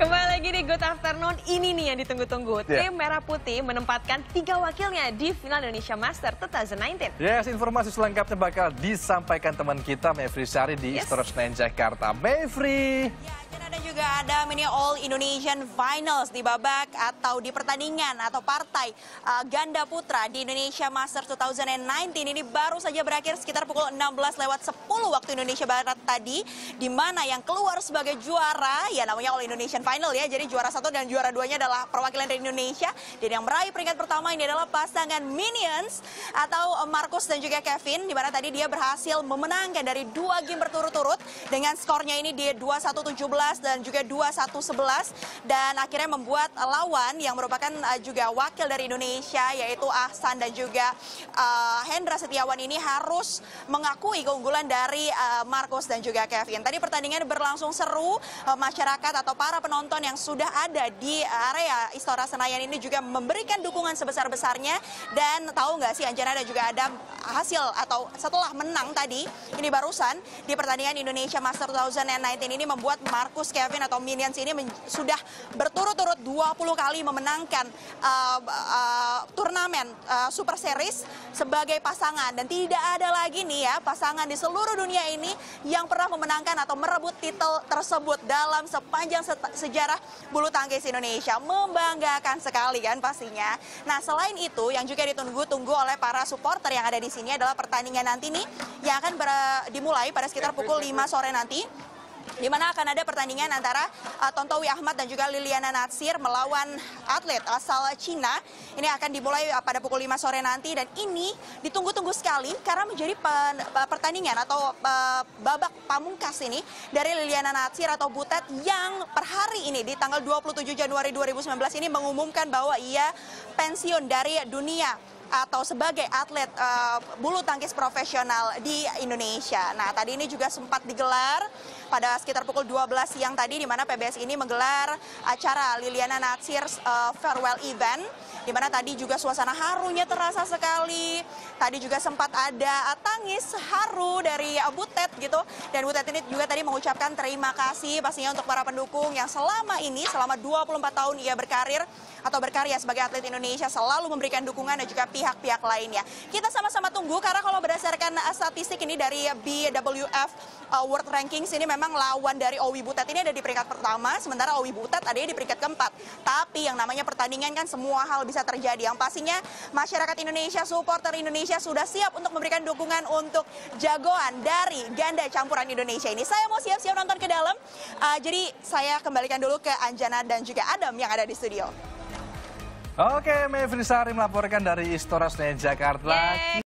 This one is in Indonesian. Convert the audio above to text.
Kembali lagi di Good Afternoon, ini nih yang ditunggu-tunggu. Yeah. Tim Merah Putih menempatkan tiga wakilnya di final Indonesia Master 2019. Yes, informasi selengkapnya bakal disampaikan teman kita Mevri Sari di Yes. Istora Senayan Jakarta. Mevri. Ya, dan ada juga ada mini All Indonesian Finals di babak atau di pertandingan atau partai uh, ganda putra di Indonesia Master 2019 ini baru saja berakhir sekitar pukul 16 lewat 10 waktu Indonesia Barat tadi di mana yang keluar sebagai juara ya namanya All Indonesian Final ya jadi juara satu dan juara duanya adalah perwakilan dari Indonesia. Dan yang meraih peringkat pertama ini adalah pasangan Minions atau Marcus dan juga Kevin di mana tadi dia berhasil memenangkan dari dua game berturut-turut. Dengan skornya ini dia 21-17 dan juga 21-11 dan akhirnya membuat lawan yang merupakan uh, juga wakil dari Indonesia yaitu Ahsan dan juga uh, Hendra Setiawan ini harus mengakui keunggulan dari uh, Marcos dan juga Kevin. Tadi pertandingan berlangsung seru, uh, masyarakat atau para penonton yang sudah ada di area Istora Senayan ini juga memberikan dukungan sebesar-besarnya dan tahu nggak sih Anjana dan juga ada hasil atau setelah menang tadi ini barusan di pertandingan Indonesia Master 2019 ini membuat Marcus Kevin atau Minions ini sudah berturut-turut 20 kali memenangkan uh, uh, turnamen uh, Super Series sebagai pasangan. Dan tidak ada lagi nih ya pasangan di seluruh dunia ini yang pernah memenangkan atau merebut titel tersebut dalam sepanjang sejarah bulu tangkis Indonesia. Membanggakan sekali kan pastinya. Nah selain itu yang juga ditunggu-tunggu oleh para supporter yang ada di sini adalah pertandingan nanti nih yang akan dimulai pada sekitar pukul 5 sore nanti di mana akan ada pertandingan antara uh, Tontowi Ahmad dan juga Liliana Natsir melawan atlet asal Cina. Ini akan dimulai uh, pada pukul 5 sore nanti dan ini ditunggu-tunggu sekali karena menjadi pen- uh, pertandingan atau uh, babak pamungkas ini dari Liliana Natsir atau Butet yang per hari ini di tanggal 27 Januari 2019 ini mengumumkan bahwa ia pensiun dari dunia atau sebagai atlet uh, bulu tangkis profesional di Indonesia. Nah, tadi ini juga sempat digelar pada sekitar pukul 12 siang tadi di mana PBS ini menggelar acara Liliana Natsir uh, farewell event di mana tadi juga suasana harunya terasa sekali. Tadi juga sempat ada uh, tangis haru dari uh, Butet gitu dan Butet ini juga tadi mengucapkan terima kasih pastinya untuk para pendukung yang selama ini selama 24 tahun ia berkarir atau berkarya sebagai atlet Indonesia selalu memberikan dukungan dan juga pihak-pihak lainnya. Kita sama-sama tunggu karena kalau berdasarkan uh, statistik ini dari BWF World Rankings ini memang lawan dari Owi Butet ini ada di peringkat pertama, sementara Owi Butet ada di peringkat keempat. Tapi yang namanya pertandingan kan semua hal bisa terjadi. Yang pastinya masyarakat Indonesia, supporter Indonesia sudah siap untuk memberikan dukungan untuk jagoan dari ganda campuran Indonesia ini. Saya mau siap-siap nonton ke dalam. Uh, jadi saya kembalikan dulu ke Anjana dan juga Adam yang ada di studio. Oke, Mevri Sari melaporkan dari Istora Senayan Jakarta. Yeay.